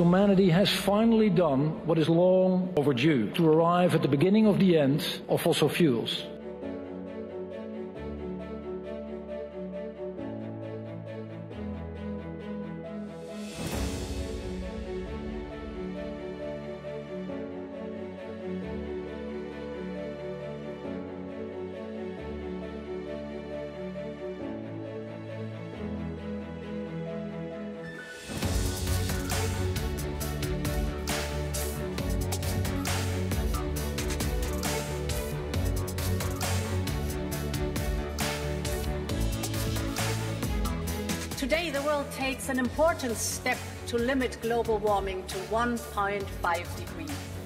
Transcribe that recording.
humanity has finally done what is long overdue to arrive at the beginning of the end of fossil fuels. Today, the world takes an important step to limit global warming to 1.5 degrees.